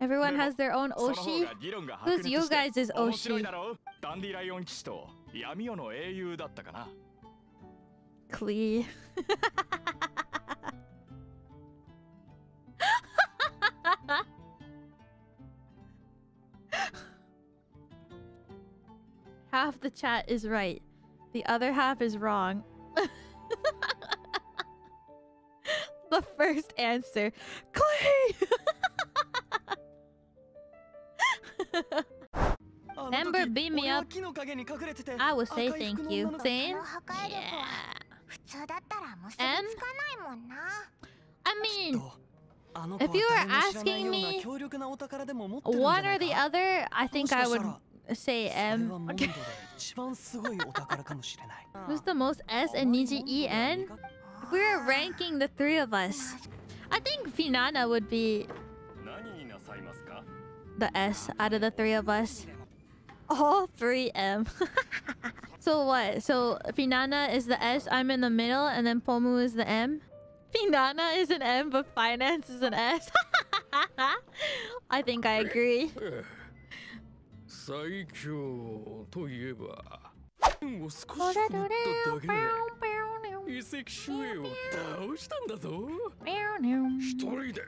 Everyone has their own Oshi. Who's you guys is Oshi? Klee. half the chat is right. The other half is wrong. the first answer. Klee! Ember beat me up. I will say thank you. Sin? Yeah. M? I mean, if you were asking me one or the other, I think I would say M. Okay. Who's the most S and Niji E N? If we were ranking the three of us, I think Finana would be 何になさいますか the S out of the three of us. All three M. so what? So Finana is the S, I'm in the middle, and then Pomu is the M? Finana is an M, but Finance is an S. I think I agree. 最強といえばを少し振っただけで 遺跡守衛を倒したんだぞ。一人で